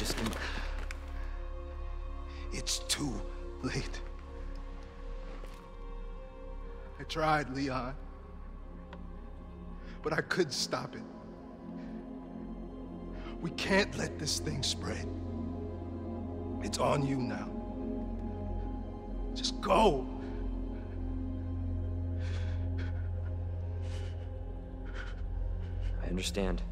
Just... It's too late. I tried, Leon. But I couldn't stop it. We can't let this thing spread. It's on you now. Just go. I understand.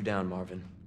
You down, Marvin.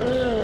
Damn.